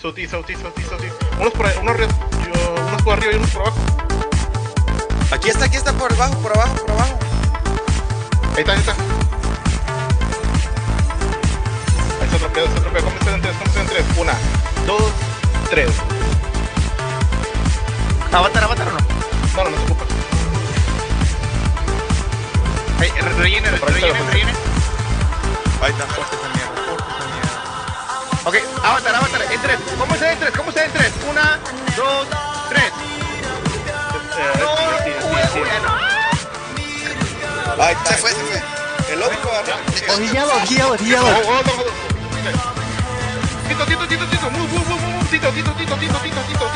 Sauti, sauti, sauti, sauti. Unos por ahí, unos, re- yo- unos por arriba y unos por abajo. Aquí está, aquí está, por abajo, por abajo, por abajo. Ahí está, ahí está. Ahí está otro pedo, está otro pedo. ¿Cómo están en tres? ¿Cómo están en tres? Una, dos, tres. ¿Avatar, avatar o no? No, no, no se ocupa. Ay, re- rellene, Por ahí está, rellene, por Ok, avatar, avatar, en tres. ¿Cómo se en tres? ¿Cómo se en tres? Una, dos, tres. Eh, no, Ay, se fue, se fue. El lógico, Orillado. Oh, oh, tito, tito, tito, tito, muy, tito, tito, tito, tito, tito, tito, tito,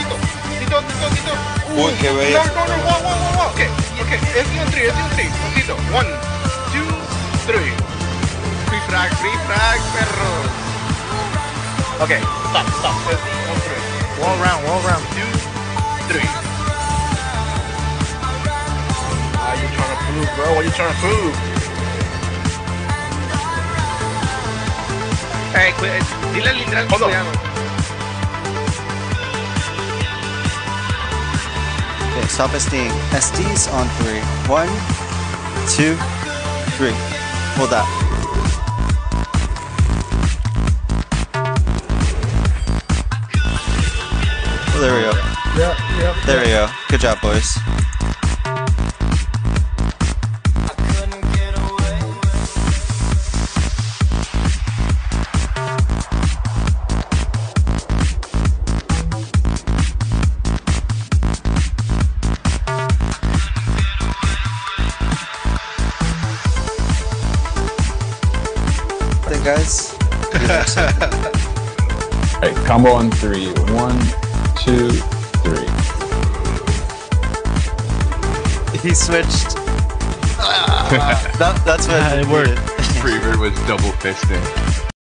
tito, tito, tito. Uy, qué bello. No, no, no, wow, wow, wow, wow. Ok, ok, es un tri, es un tri, tito, one. Ok, Stop, stop, es un three. wall round, wall round. Two, three. Why you trying to prove, bro? What you trying to prove? Cu- eh, dile al Lindral Hold on. cuidado. Okay, stop SDing. SDs on three. One, two, three. Hold that. Oh, there we go. Yeah, yeah. There we go. Good job, boys. Then, guys. Alright, combo on three. One, two, three. He switched. that, that's what Ah, it he worked. Freebird was double fisting.